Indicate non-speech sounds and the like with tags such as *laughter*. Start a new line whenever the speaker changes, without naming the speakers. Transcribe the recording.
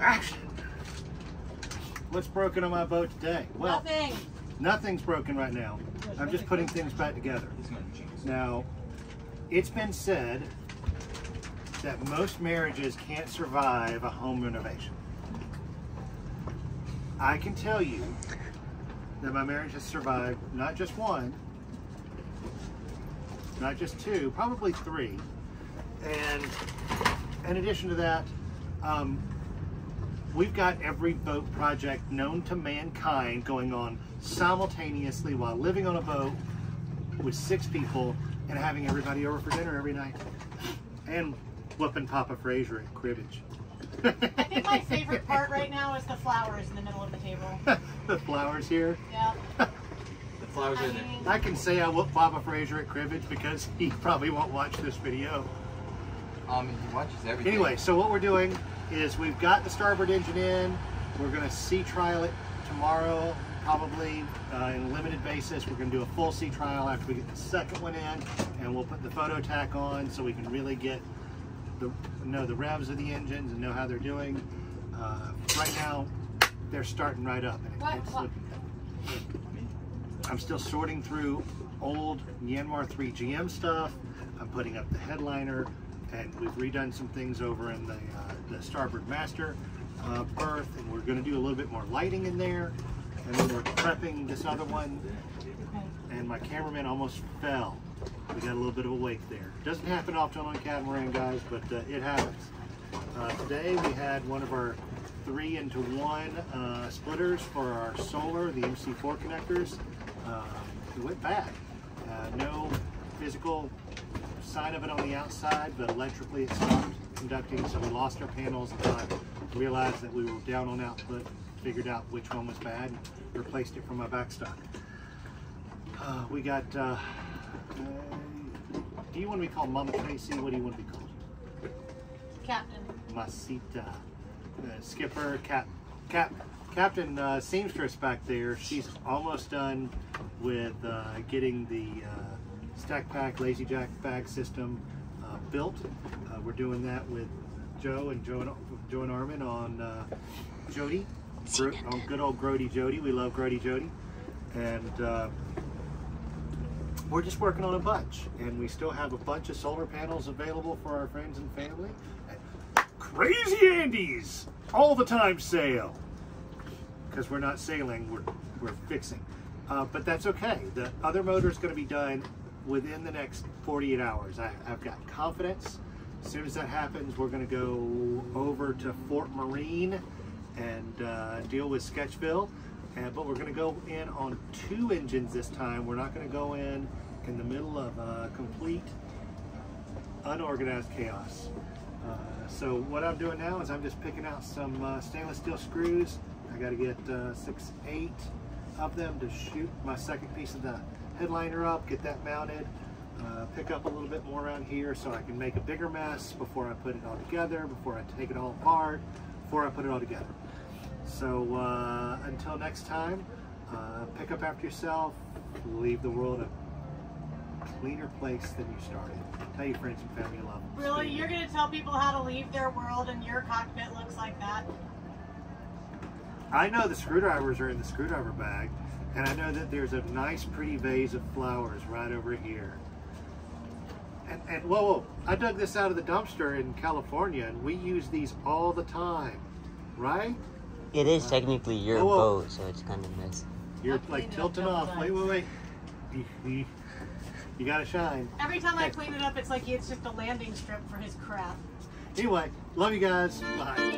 Action. What's broken on my boat today? Well,
Nothing.
nothing's broken right now. I'm just putting things back together. Now, it's been said that most marriages can't survive a home renovation. I can tell you that my marriage has survived not just one, not just two, probably three. And in addition to that, um, we've got every boat project known to mankind going on simultaneously while living on a boat with six people and having everybody over for dinner every night. And whooping Papa Fraser at cribbage.
I think my *laughs* favorite part right now is the flowers in the middle of the table. *laughs*
the flowers here.
Yeah. *laughs*
The flowers
I
are there.
I can say I whooped Papa Fraser at cribbage because he probably won't watch this video.
Um, he watches everything.
Anyway, so what we're doing is we've got the starboard engine in. We're going to sea trial it tomorrow, probably uh, in a limited basis. We're going to do a full sea trial after we get the second one in, and we'll put the photo tach on so we can really get the know the revs of the engines and know how they're doing. Uh, right now, they're starting right up, and
What-
it's
what-
looking good. I'm still sorting through old Yanmar 3 GM stuff. I'm putting up the headliner, and we've redone some things over in the, uh, the starboard master uh, berth, and we're going to do a little bit more lighting in there. And then we're prepping this other one, and my cameraman almost fell. We got a little bit of a wake there. Doesn't happen often on catamaran, guys, but uh, it happens. Uh, today we had one of our three into one uh, splitters for our solar, the MC4 connectors. Uh, it went bad. Uh, no physical sign of it on the outside, but electrically it stopped conducting, so we lost our panels and I realized that we were down on output, figured out which one was bad, and replaced it from my backstop. Uh, we got, uh, uh, do you want to be called Mama Tracy? What do you want to be called?
Captain.
Masita. Uh, skipper, cap, cap, Captain uh, Seamstress back there, she's almost done with uh, getting the uh, stack pack lazy jack bag system uh, built. Uh, we're doing that with Joe and Joe and, Joe and Armin on uh, Jody, Gro- *laughs* on good old Grody Jody. We love Grody Jody. And uh, we're just working on a bunch. And we still have a bunch of solar panels available for our friends and family. Crazy Andes all the time sale because we're not sailing, we're, we're fixing. Uh, but that's okay. The other motor is going to be done within the next 48 hours. I, I've got confidence. As soon as that happens, we're going to go over to Fort Marine and uh, deal with Sketchville. And, but we're going to go in on two engines this time. We're not going to go in in the middle of uh, complete unorganized chaos. Uh, so what I'm doing now is I'm just picking out some uh, stainless steel screws. I got to get uh, six, eight of them to shoot my second piece of the headliner up, get that mounted, uh, pick up a little bit more around here so I can make a bigger mess before I put it all together, before I take it all apart, before I put it all together. So uh, until next time, uh, pick up after yourself, leave the world a cleaner place than you started. Tell your friends and family you love them.
Really? You're going to tell people how to leave their world and your cockpit looks like that?
I know the screwdrivers are in the screwdriver bag, and I know that there's a nice, pretty vase of flowers right over here. And, and whoa, whoa, I dug this out of the dumpster in California, and we use these all the time, right?
It is technically your
Whoa, whoa.
boat, so it's kind of messy.
You're
I've
like tilting off.
double
Wait, wait, wait. You, you, you gotta shine.
Every time I clean it up, it's like it's just a landing strip for his crap.
Anyway, love you guys. Bye.